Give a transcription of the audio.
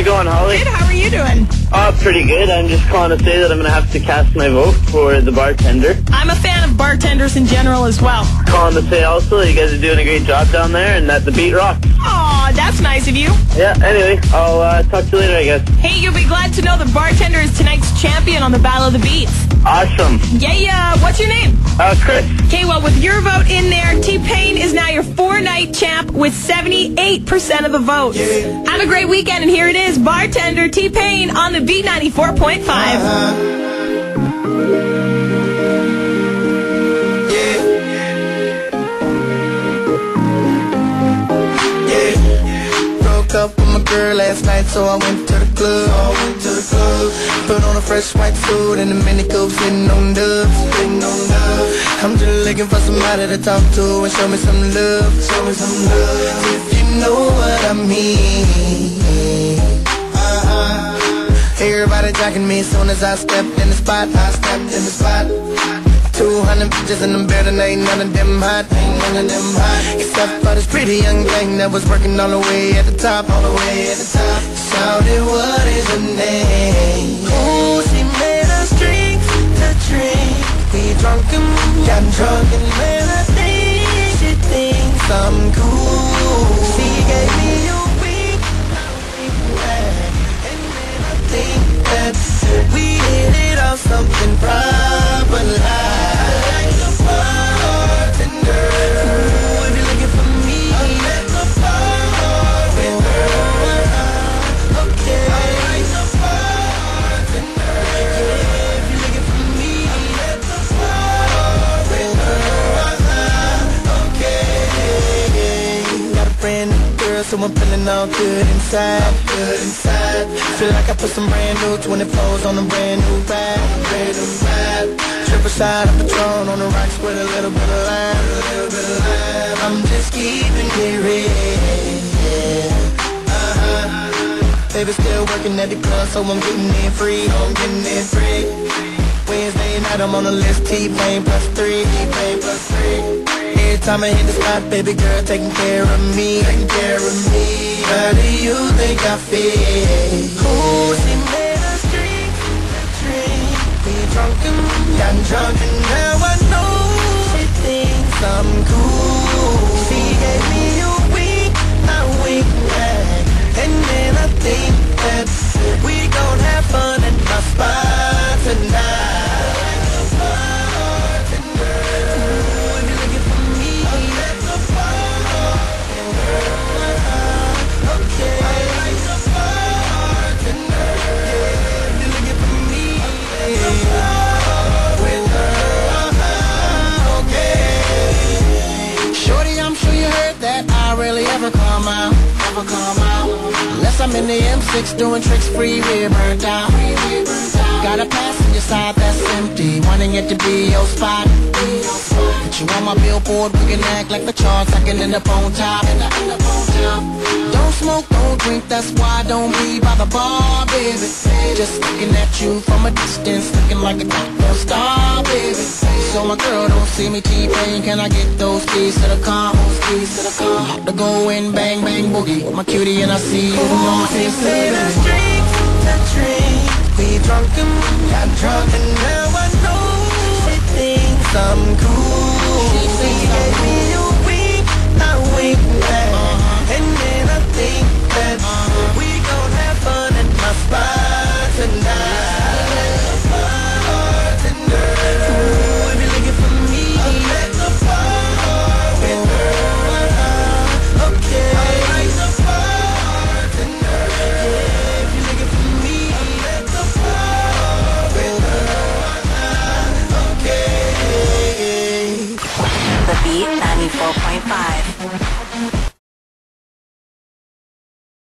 it going, Holly? Good. How are you doing? Oh, pretty good. I'm just calling to say that I'm going to have to cast my vote for the bartender. I'm a fan of bartenders in general as well. Calling to say also that you guys are doing a great job down there and that the beat rocks. Aw, that's nice of you. Yeah, anyway, I'll uh, talk to you later, I guess. Hey, you'll be glad to know the bartender is tonight's champion on the Battle of the Beats. Awesome. Yeah, yeah. What's your name? Uh, Chris. Okay, well, with your vote in there, T-Pain is now your four-night champ with 78% of the votes. Have a great weekend, and here it is, bartender T-Pain on the Beat 94.5. Broke last night, so I went to the club. So I went to the club. Put on a fresh white suit and a mini coupe, sitting on dubs, sitting on dubs. I'm just looking for somebody to talk to and show me some love, show me some love. If you know what I mean. Uh-huh. Everybody jacking me as soon as I stepped in the spot. I stepped in the spot. 200 bitches in the building, ain't none of them hot, ain't none of them hot. Except for this pretty young thing that was working all the way at the top, all the way at the top. Shouted, what is her name? Ooh, so I'm feeling all good inside. Good inside. Feel like I put some brand new 24s on a brand new ride. Brand new of Patron on the rocks with a little bit of lime. I'm just keeping it real. Uh-huh. Baby still working at the club, so I'm getting in free. So I'm getting in free. Wednesday night I'm on the list, T-Pain plus three, T-Pain plus three. Every time I hit the spot, baby girl taking care of me, taking care of me. How do you think I feel? Ooh, she made us drink, drunk and got drunk and now I know she thinks I'm cool. She gave me a wink, a wink back, and then I think that we gon' have fun at my spot I rarely ever come out, ever come out. Unless I'm in the M6 doing tricks free, we're burnt out. Got a passenger side that's empty, wanting it to be your spot. You on my billboard, we can act like the charts, I can end up on top. Don't smoke, don't drink, that's why I don't be by the bar, baby. Just looking at you from a distance, looking like a goddamn star, baby. So my girl don't see me T-Pain, can I get those keys to the car? Those keys to the car. To go in, bang, bang, boogie. With my cutie and I see you Come on my face, baby. drink, Four point five.